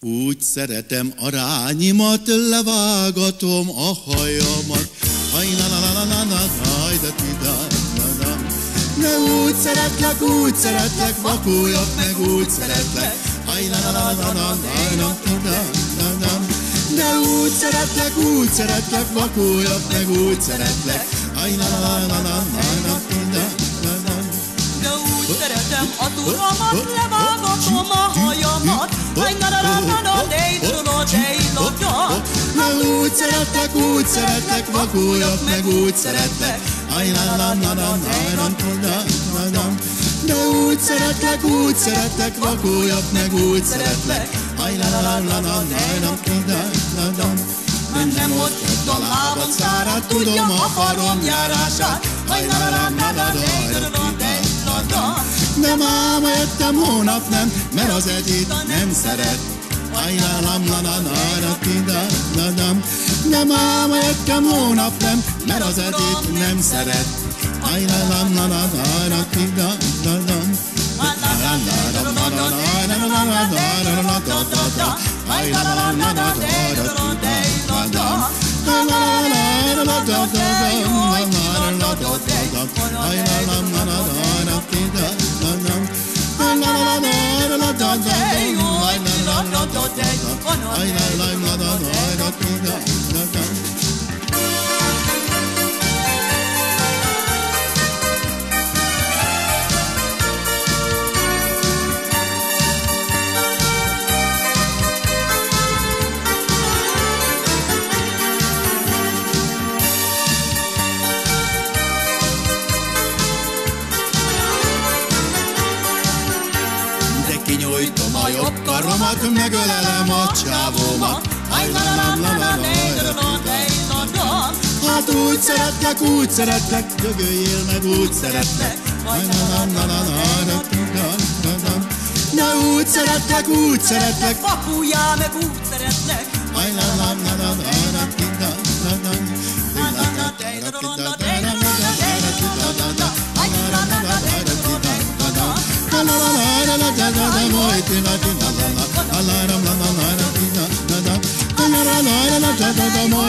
Úgy szeretem arányimat, levágatom a hajamat. De úgy szeretlek, úgy szeretlek, vakuljak meg, úgy szeretlek. De úgy szeretlek, úgy szeretlek, vakuljak meg, úgy szeretlek. Elveszem a tudomat, levágatom a hajamat Hajnadadadada, déjdodó, déjdodja Na úgy szeretlek, úgy szeretlek, vakuljak meg úgy szeretlek Hajnadadadada, déjdodja de úgy szeretlek, úgy szeretlek, vakuljak meg, úgy szeretlek. Hajnadadadada, mert nem ott tudom lábam szárát, tudjam a farom járását. Hajnalá, nádá, nádá, nem ám jöttem hónap nem, mert az egyik nem szeret. Ajánlám, la la la la tida, la dam. Nem ám jöttem hónap nem, mert az egyik nem szeret. Ajánlám, la la la la tida, la dam. De kinyújtom a jobb karomat, megölelem a csávómat. Hát úgy szeretlek, úgy szeretlek, dögöljél meg, úgy szeretlek. Na úgy szeretlek, úgy szeretlek, papujá meg úgy szeretlek.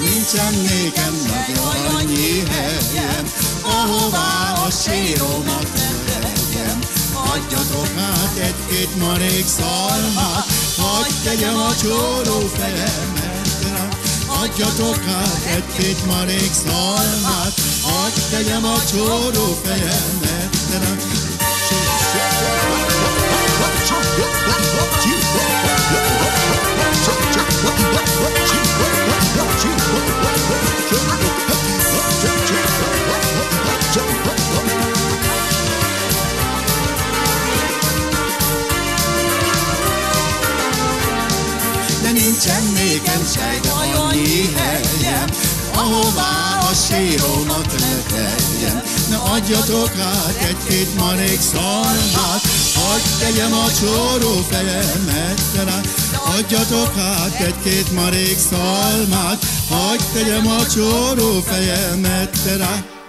Nincsen nékem nagyon annyi helyem Ahová a síromat legyen Adjatok hát egy-két marék szalmát Hagy tegyem a csóró fejemet Adjatok hát egy-két marék szalmát Hagy tegyem a csóró fejemet rá De nincsen nékem sejt annyi helyem Ahová a síromat leteljem Ne adjatok át egy-két marék szalmát Hagy tegyem a csóró fejemet rá. Adjatok át egy-két marék szalmát Hagy tegyem a csóró fejemet rá